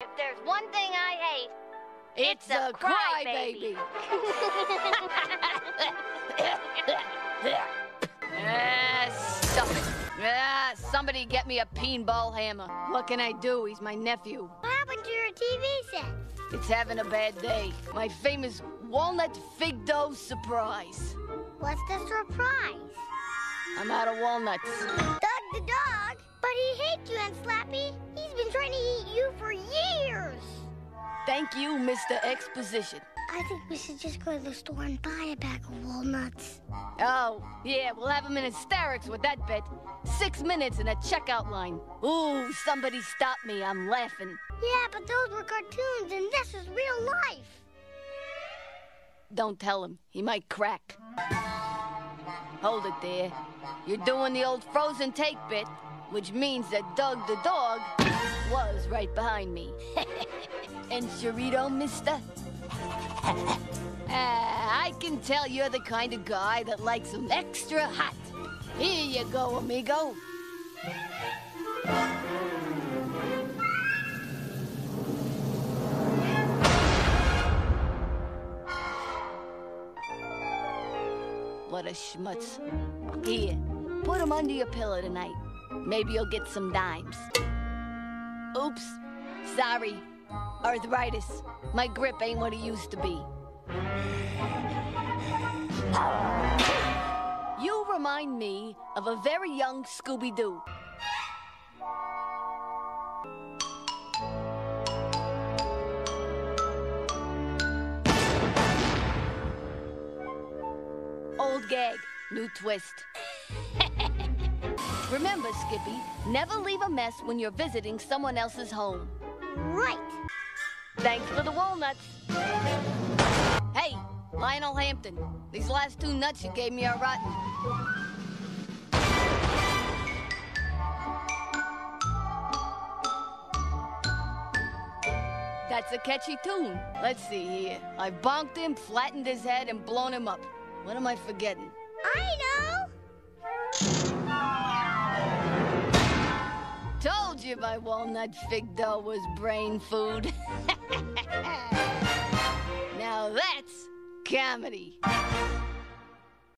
If there's one thing I hate, It's, a crybaby. Ah, stop it. Ah, somebody get me a pinball hammer. What can I do? He's my nephew. what happened to your TV set? It's having a bad day. My famous walnut fig dough surprise. What's the surprise? I'm out of walnuts. Doug the dog? But he hates you, Aunt Slappy. He's been trying to eat you for years. Thank you, Mr. Exposition. I think we should just go to the store and buy a bag of walnuts. Oh, yeah, we'll have him in hysterics with that bet. Six minutes in a checkout line. Ooh, somebody stop me. I'm laughing. Yeah, but those were cartoons and this is real life. Don't tell him. He might crack. Hold it there. You're doing the old frozen take bit, which means that Doug the dog was right behind me. and Chorito, mister? Ah, I can tell you're the kind of guy that likes them extra hot. Here you go, amigo. What a schmutz. Here, put him under your pillow tonight. Maybe you'll get some dimes. Oops. Sorry. Arthritis. My grip ain't what it used to be. You remind me of a very young Scooby Doo. Old gag, new twist. Remember, Skippy, never leave a mess when you're visiting someone else's home. Right. Thanks for the walnuts. Hey, Lionel Hampton, these last two nuts you gave me are rotten. That's a catchy tune. Let's see here. I bonked him, flattened his head, and blown him up. What am I forgetting? I know. Told you my walnut fig dough was brain food. now that's comedy.